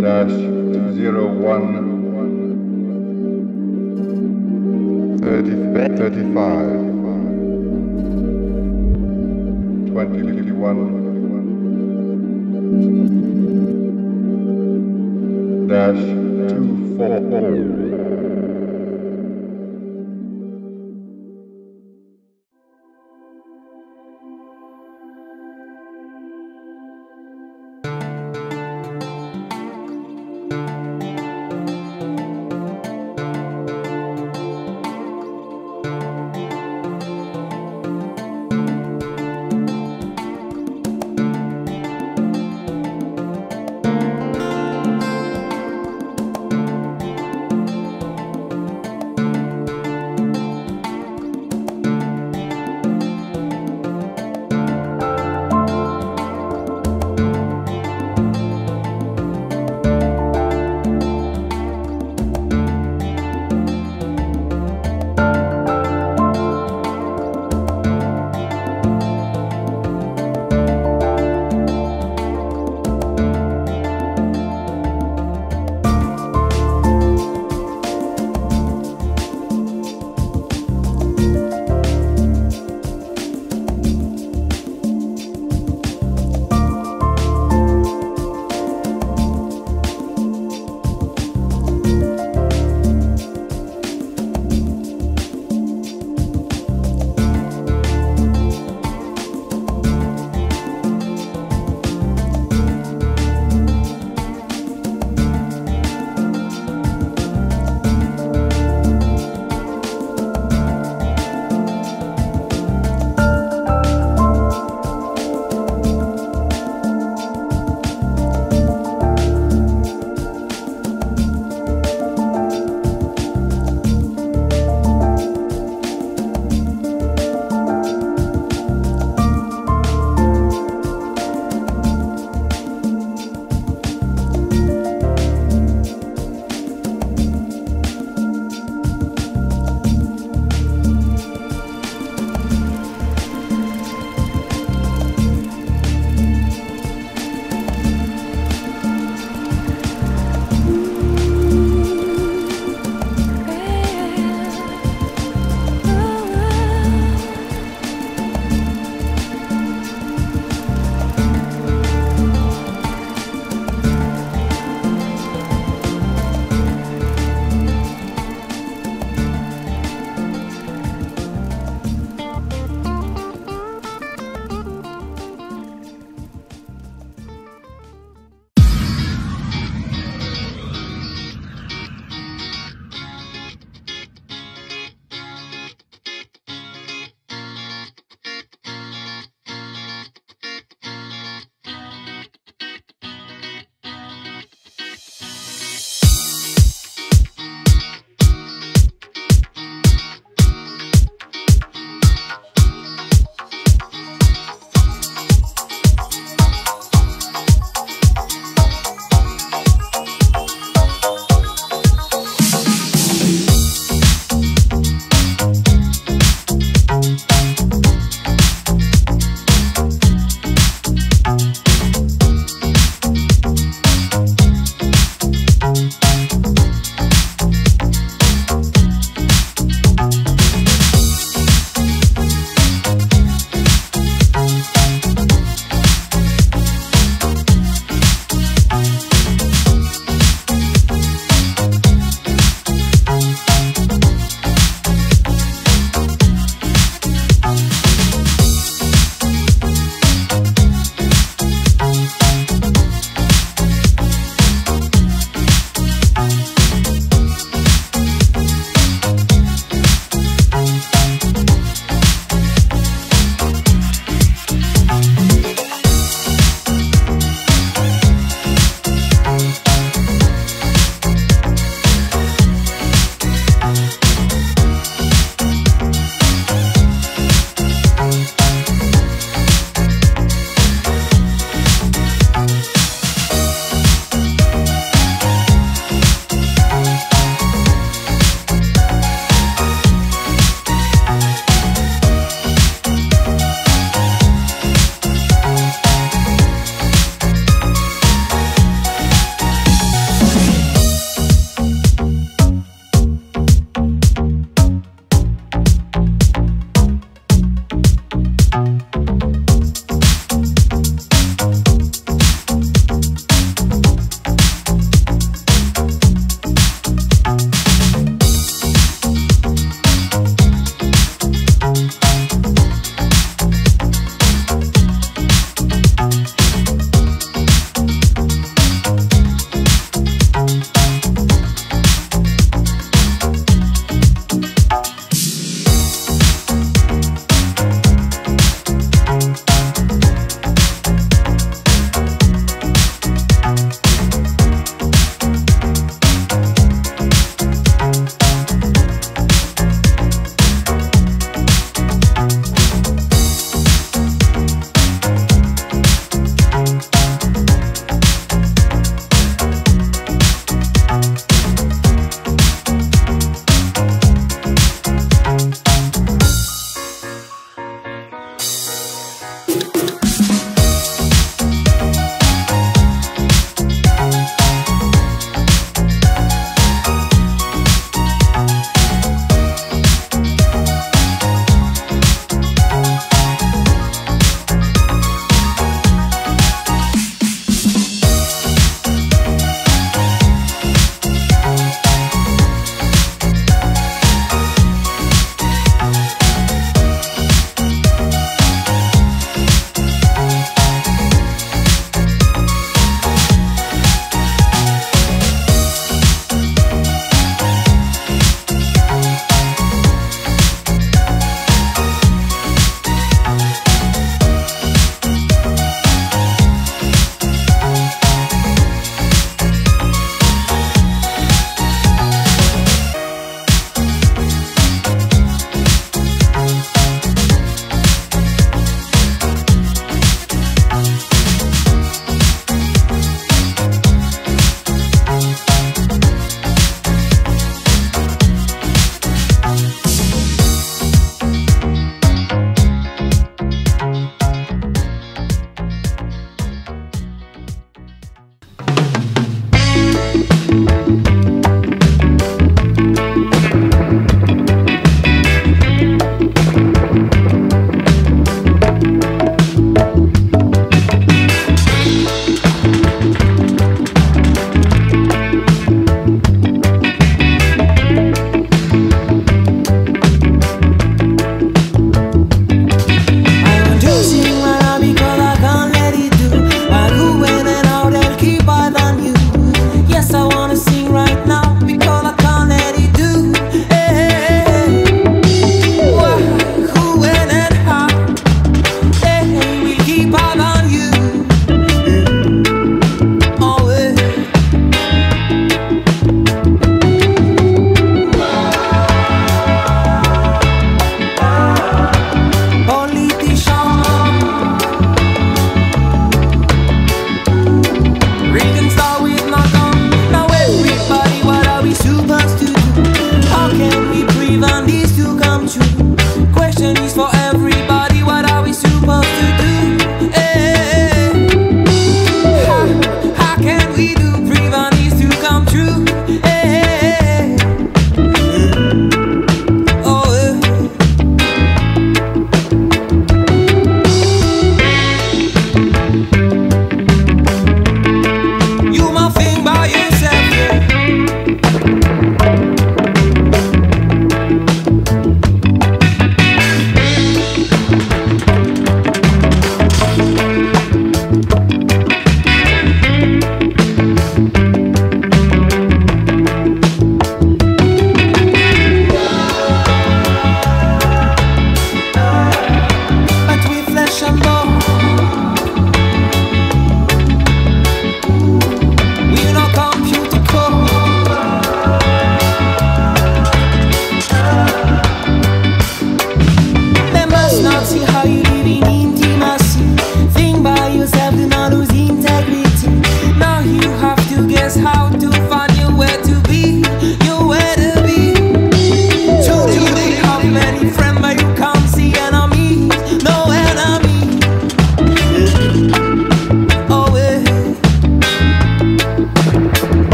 dash zero one thirty thirty five twenty fifty one dash two four four.